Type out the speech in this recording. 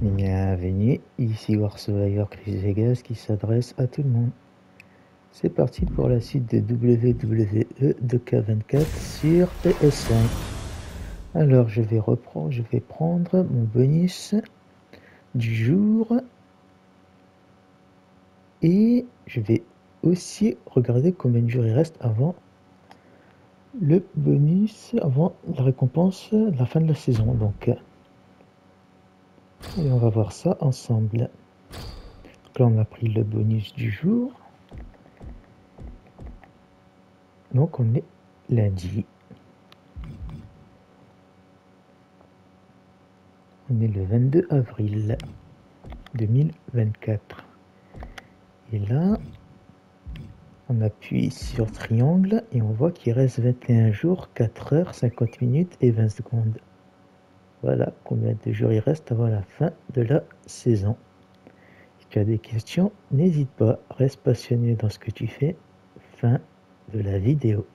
Bienvenue, ici War Survivor Chris Vegas qui s'adresse à tout le monde. C'est parti pour la suite de WWE 2K24 sur PS5. Alors je vais reprendre, je vais prendre mon bonus du jour et je vais aussi regarder combien de jours il reste avant le bonus, avant la récompense la fin de la saison. Donc et on va voir ça ensemble. Donc là, on a pris le bonus du jour. Donc, on est lundi. On est le 22 avril 2024. Et là, on appuie sur triangle et on voit qu'il reste 21 jours, 4 heures, 50 minutes et 20 secondes. Voilà combien de jours il reste avant la fin de la saison. Si tu as des questions, n'hésite pas, reste passionné dans ce que tu fais. Fin de la vidéo.